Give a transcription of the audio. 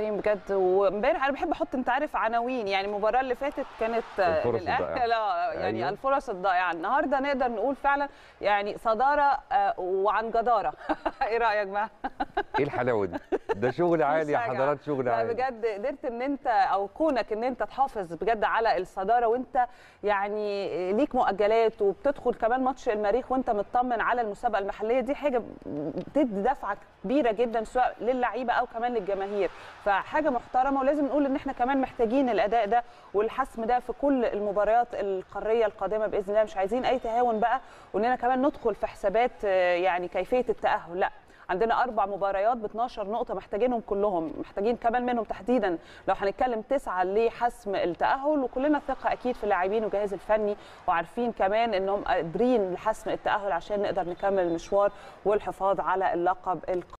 كريم بجد. وامبارح أنا بحب أحط أنت عارف عناوين. يعني المباراه اللي فاتت كانت الفرص. لا يعني أيوة. الفرص الضائعة. النهارده نقدر نقول فعلا يعني صدارة آه، وعن جدارة. إيه رأيك بقى؟ إيه الحلاوة دي؟ ده شغل عالي يا. حضرات شغل عالي. بجد قدرت إن أنت أو كونك إن أنت تحافظ بجد على الصدارة وأنت يعني ليك مؤجلات وبتدخل كمان ماتش المريخ وأنت مطمن على المسابقة المحلية دي حاجة بتدي دفعة كبيرة جدا سواء للعيبة أو كمان للجماهير. فحاجة محترمة ولازم نقول إن إحنا كمان محتاجين الأداء ده والحسم ده في كل المباريات القارية القادمة بإذن الله. مش عايزين أي تهاون بقى وإننا كمان ندخل في حسابات آه، يعني كيفية التأهل لا. عندنا أربع مباريات ب 12 نقطة محتاجينهم كلهم محتاجين كمان منهم تحديدا. لو هنتكلم تسعة لحسم التأهل وكلنا ثقة أكيد في اللاعبين والجهاز الفني وعارفين كمان إنهم قادرين لحسم التأهل عشان نقدر نكمل المشوار والحفاظ على اللقب